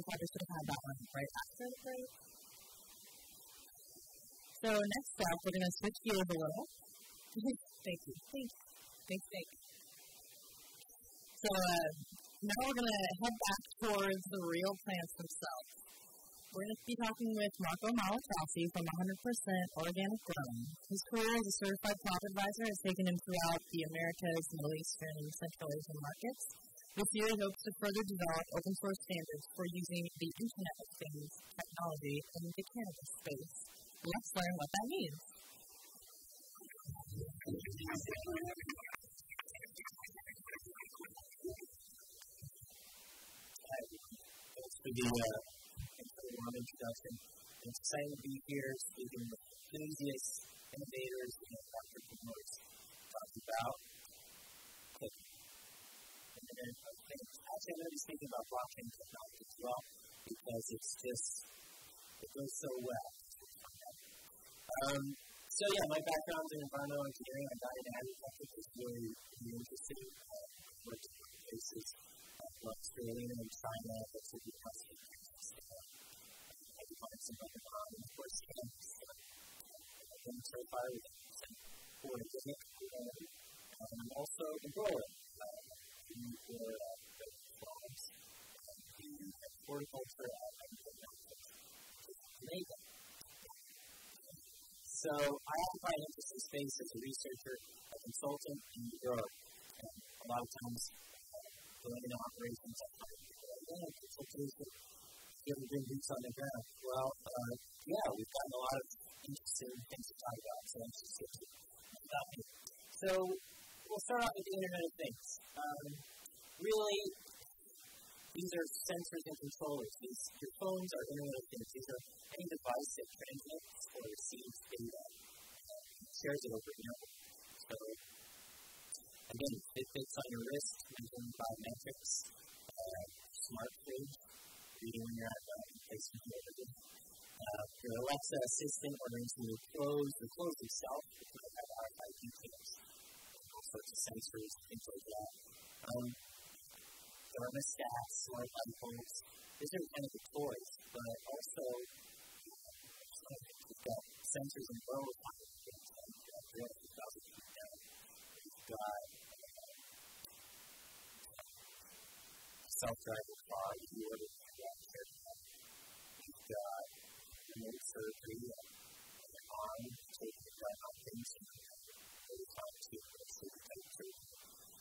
should have had that one right after the break. So next up, we're going to switch gears a little. Thank you. Thanks. Thanks, thanks. So uh, now we're going to head back towards the real plants themselves. We're going to be talking with Marco Malatrasi from 100% Organic Grown. His career as a certified crop advisor has taken him throughout the Americas, Middle Eastern, and Central Asian markets. This year, hopes to further develop open source standards for using the Internet of Things technology in the cannabis space. Let's learn what that means. Uh, for the warm introduction. It's exciting to be here speaking with enthusiasts, innovators, and entrepreneurs. Talk about Actually, I'm going to be about blockchain technology as well because it's just, it goes so well. Um, so yeah, my background in environmental engineering, I got into agriculture, which is really, really interesting. Uh, worked in places like Australia and China, that should be. I find some other um, of course, campus. I've been certified with for organic, and um, also in grower. Uh, for uh, frogs, and horticulture at amazing. So I occupy an interest in space as a researcher, a consultant, and a grower. And a lot of times, uh, in operations, I find people like, yeah, consultation, you ever been boots on the ground? Well, uh, yeah, we've gotten a lot of interesting things to talk about, so I'm just going. So we'll start off with the Internet of Things. Um, really, these are sensors and controllers. These, your phones are Internet of Things. These are any device that transmits or receives data and shares it over the network. So, again, Fitbits on your wrist, measuring biometrics, uh, smart fridge, reading when you're at the placement order. Uh, your Alexa assistant ordering some new clothes, the clothes themselves, which might have RFID chips, sorts sensors, things like that. Um, thermostats, smart light bulbs, these are kind of the toys, but also we've got sensors and both on the uh, You've got robots. We've got uh, self-driving car, you order the We've got remote surgery and an arm taking the gun on things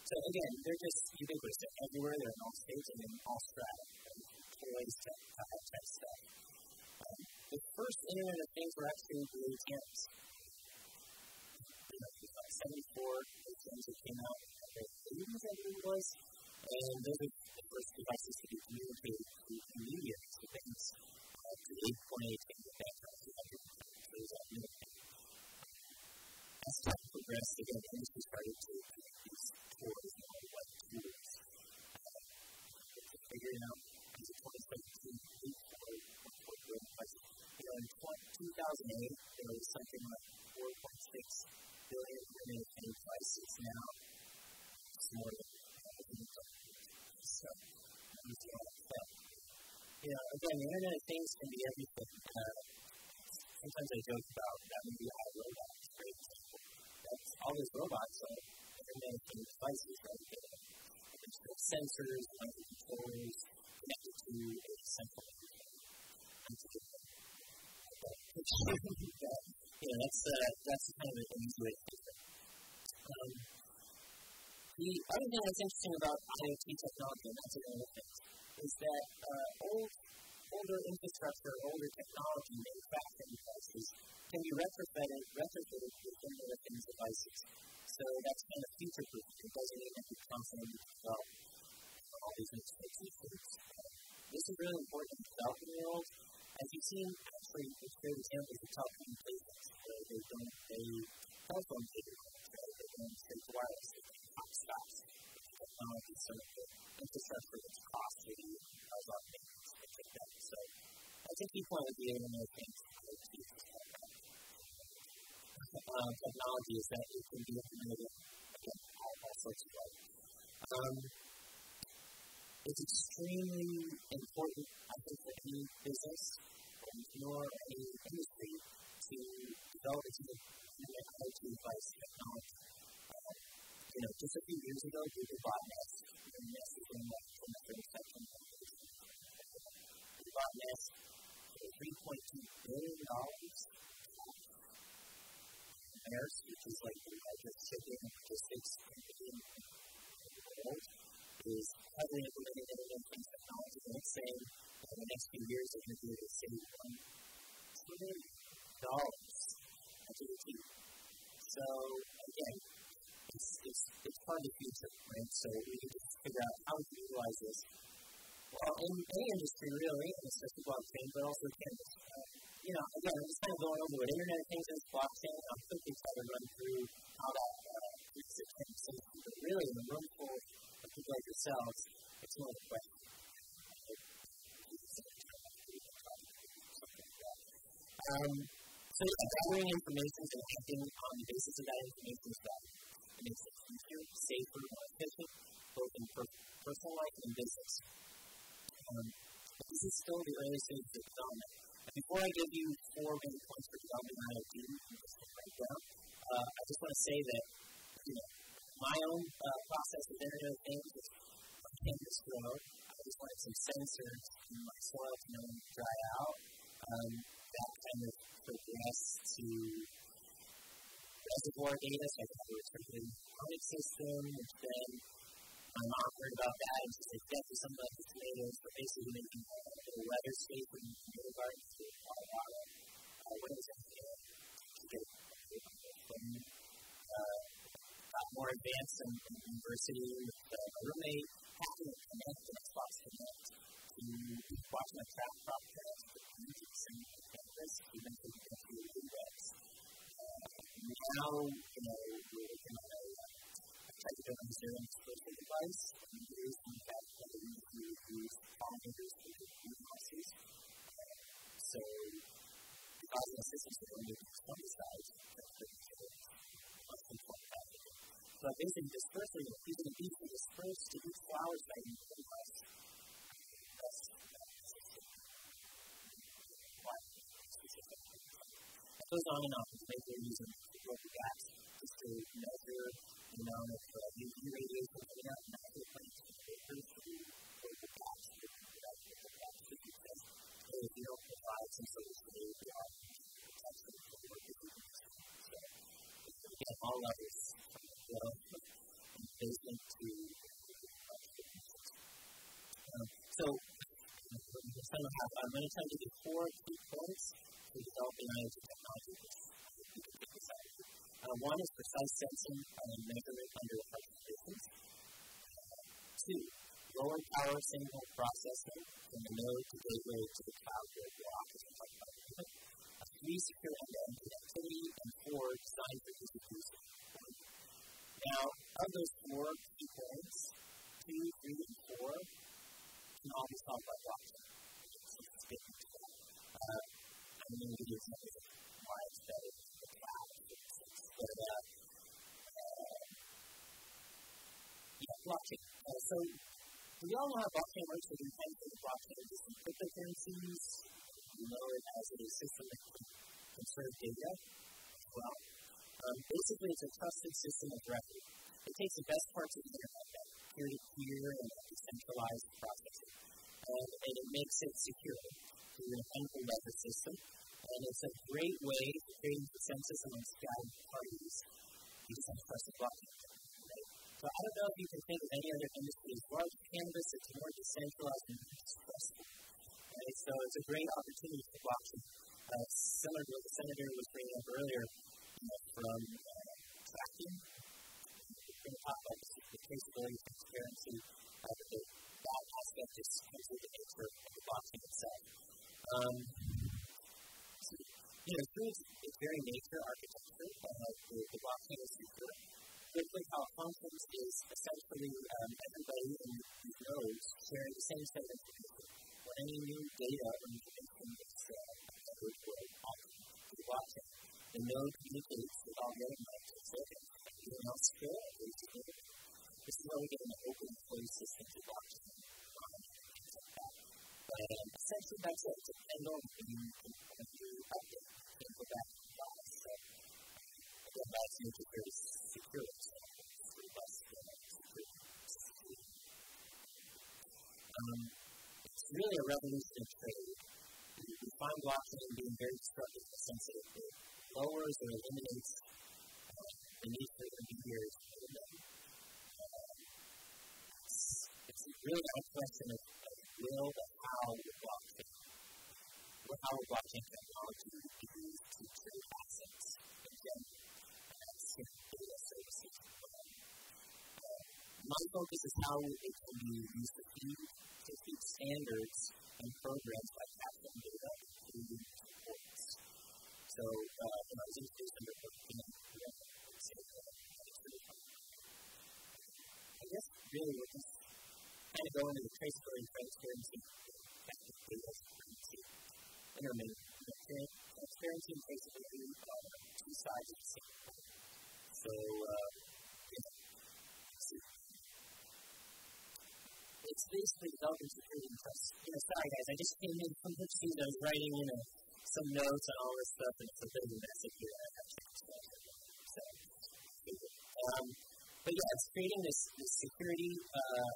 So again, they're just ubiquitous. They're everywhere. They're in all states and in all strata. Toys, tech, tech, tech stuff. Um, the first Internet of Things were actually the ATMs. You know, 74 ATMs that came out in the 80s, I believe it was. And those are the first devices to be communicated again, the industry started to use toys and all what tools. Figuring out as a 2017 you know, in 2008, there was something like 4.6 billion in prices. Now, it's more than so. You know, again, the Internet of Things can be everything. Uh, sometimes I joke about that movie great example. That's all these robots are of devices, right? There's sensors, microcontrollers connected to a central yeah, that's uh, that's kind of an easy way to think it. Um, the other thing that's interesting about IoT technology, and that's another thing, is that uh, old, older infrastructure, older technology, manufacturing devices can be retrofitted, retrofitted devices. So that's kind of future proof. It doesn't mean that you constantly develop all that it can be implemented in all, sorts of ways. Um, it's extremely important I think, for any business or entrepreneur or any industry to develop its own IoT device technology. Uh, you know, just a few years ago, Google bought Nest, and Nest is in the first section. They bought Nest for $3.2 billion. Maersk, which is like the largest shipping logistics company in the world, is heavily implementing internet technology, and it's saying in the next few years they're going to be able to save one trillion dollars GDP. So again, it's, it's, it's part of the future, right? So we need to figure out how can utilize this. Well, in any industry, really, and especially blockchain, but also cannabis. You know, again, just kind of going over what Internet of Things is, blockchain. I'm quickly try to run through how that uh, fits in. But really, in a room full of people like yourselves, it's one of the questions. Um, so gathering information and acting on the basis of that information is valuable. It makes it easier, safer, more efficient, both in per- personal life and business. Um, this is still the early stages of development. And before I give you four main points for developing IoT, right down, uh, I just want to say that you know, my own uh, process with Internet of Things is from cannabis grow. I just wanted some sensors in my soil to know when dry out. Um, that kind of progressed to reservoir data, so I have a restricted chronic system, which then my mom heard about that and she said, there's something like the tomatoes, but basically making a little weather space in the tomato garden for Colorado. Uh, what get from, uh, got more advanced in, in university with uh, a roommate, happened to connect and Xbox Kinect to watch my crop test with music and campus, even to the US. Uh, now, you know, we're working on a type of zero and there is, in fact, that we use pollinators for greenhouses. So, the systems are going to be fungicides, less than 25 So basically, dispersing, using the bees to disperse to each flower site in the device. That's That goes on and on. Like they're using local gas just to measure the amount of uh, out from the plants and vapors to to to if you don't some of the the workers who do the to um, so I'm going to tell you the four key points to developing IoT technology. Uh, one is precise sensing and measurement under harsh conditions. Uh, two, lower power signal processing from the node to gateway to the cloud or block, as we talked about earlier. Three, secure end-to-end connectivity, and four, design for distribution. Now, of those four key points, two, three, and four can all be solved by blockchain. Uh, I'm going to give you examples why it's better But, uh, uh, yeah, blockchain. Uh, so, we all know how blockchain works. The intent for the blockchain to cryptocurrencies. We know it as a system that can conserve data as well. Um, basically, it's a trusted system of record. It takes the best parts of the internet, that peer-to-peer and decentralized processing, and, and it makes it secure through an unequal ledger system. And it's a great way to create consensus among scattered parties to decentralize the blockchain. Right? So I don't know if you can think of any other industry as large as cannabis that's more decentralized and trustful. Right? So it's a great opportunity any new data or information uh, covered offered to the blockchain, the node communicates with all the other nodes and says, everything else is good, this is why we get an open closed system to blockchain. But And essentially, that's it. It's a being kind of update. Can't go back to the past. So, again, that's into very secure. So, it's robust secure. Um, it's really a revolution in trade. We find blockchain being very destructive in the sense that it lowers or eliminates uh, the need for intermediaries. Uh, it's, really a question of, will, but how the blockchain, or how will blockchain technology be used to trade assets in general, as data services. Uh, my focus is how it can be used to feed, to feed standards and programs like capturing data, including reports. So, uh, when I was introduced into working I guess really we're just kind of going into the traceability, transparency, technical data, intermittent. Transparency and traceability are two sides of the same coin. So, uh, it's basically developing security and trust. You know, sorry guys, I just came in from the team. I was writing you know some notes and all this stuff, and it's a bit of a mess if you um, but yeah, it's creating this, this security uh,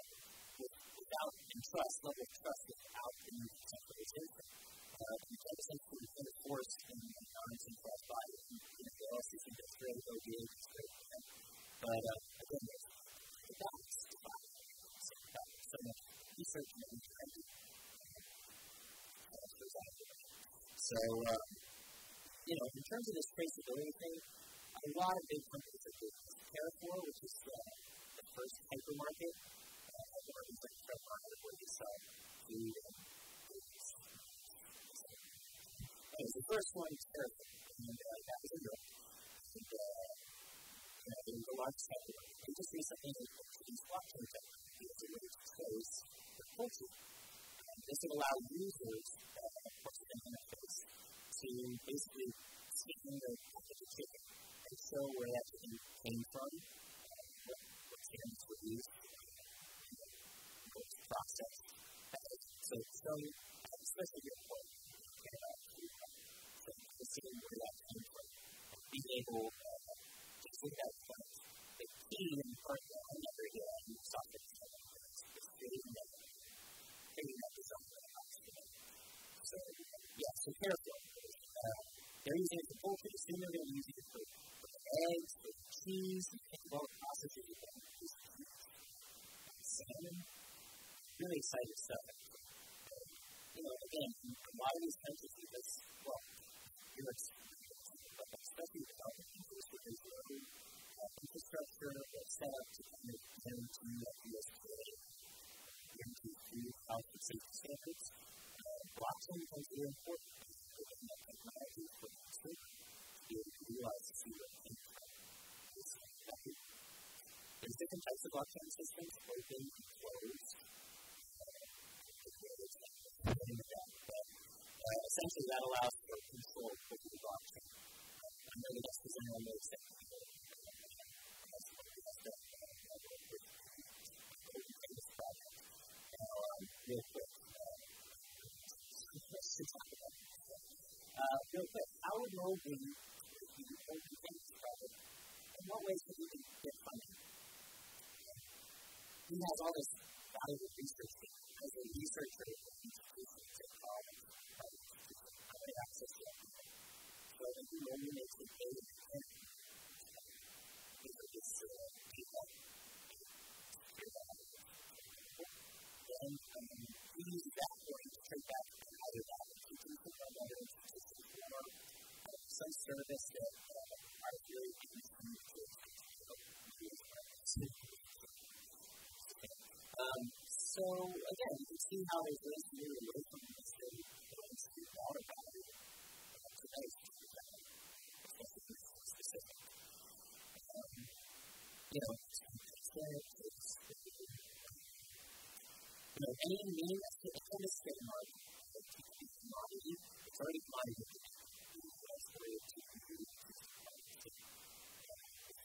without and trust, level of trust without the need for centralization. Uh, you can essentially enforce in a non-centralized body. You know, the LCC does great, OBA does great. But uh, again, there's the balance so So, um, you know, in terms of this traceability thing, a lot of big companies are doing which is uh, the first hypermarket, uh, hypermarkets like Fred Meyer, where they sell food and the first one, Carrefour, and uh, that was in Europe. And, uh, you know, it was the largest hypermarket. They just recently introduced blockchain is to trace the culture. This would allow users, uh, in interface, to basically scan the package chicken and show where that came from, uh, what, what chickens were used, what was processed. Uh, so, some, especially your point, the seeing where that came from, being able uh, to see that point. The key in part of another uh, software so, yeah, so Carrefour. Uh, they're using it for poultry, soon they're going to use it for, for eggs, for cheese, and all the processes you can use. Salmon, really excited stuff. You know, again, a lot of these countries safety standards. Blockchain becomes very important because the technology for mastery to be able to realize the zero impact. There's different types of blockchain systems, open and closed. Uh, essentially, that allows for control over the blockchain. I know the next design will make. Real quick. Uh, real quick, how would Mo be if you open things project? In what ways could you get funding? He has all this valuable research as a researcher institutions and colleges, how do access to that? So that he only makes the data just uh, people and um, we use that point to take that and either that institution or another institution or uh, some service that uh, are really easy to um, so again, you can see how there's ways to move away from this thing going to value uh, today, specific. Um, you know, know, any meaning that's the economist framework, commodity, it's already commodity.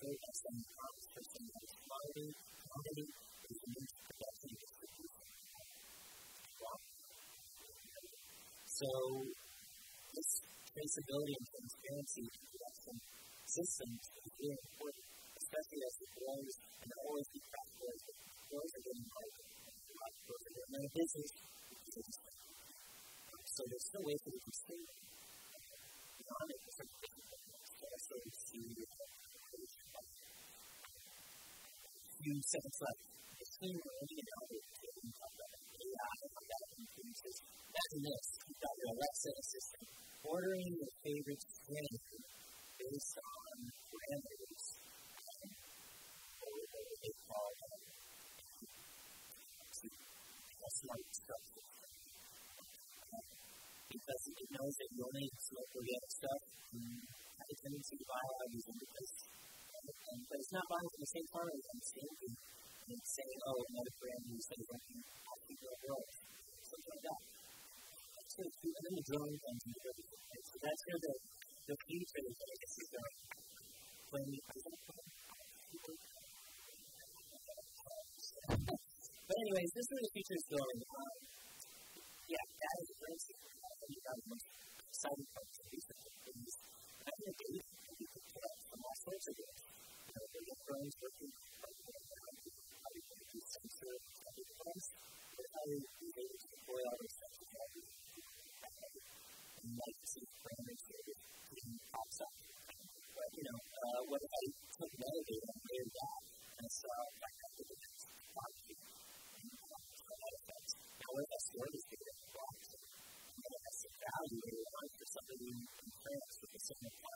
Very excellent person is commodity, commodity is the means of. So this traceability and transparency in production systems is really important, especially as it grows and always be getting so there's still ways that we can stay beyond it. Different also see few seconds left. Machine learning and how we talk about AI and how that. Imagine this. You've got your Alexa assistant ordering smart structure because it knows that you only select organic stuff and have a tendency to buy a these because and, but it's not buying from the same farmer as the same thing and saying, oh, another brand new say something actually grow growth. Something like that. So and then the drone comes into everything. Right? So that's where the the future is I guess is going. When you but anyways, this is where the. Um, yeah, that is a great you got the most exciting part of is having a data that you can get from all sorts of ways. You know, the drones working like how you can do sensor other drones, but how you be able to deploy all those sensors all over and like to see parameters here being pops up. But you know, uh, what if I took metadata and layered that France with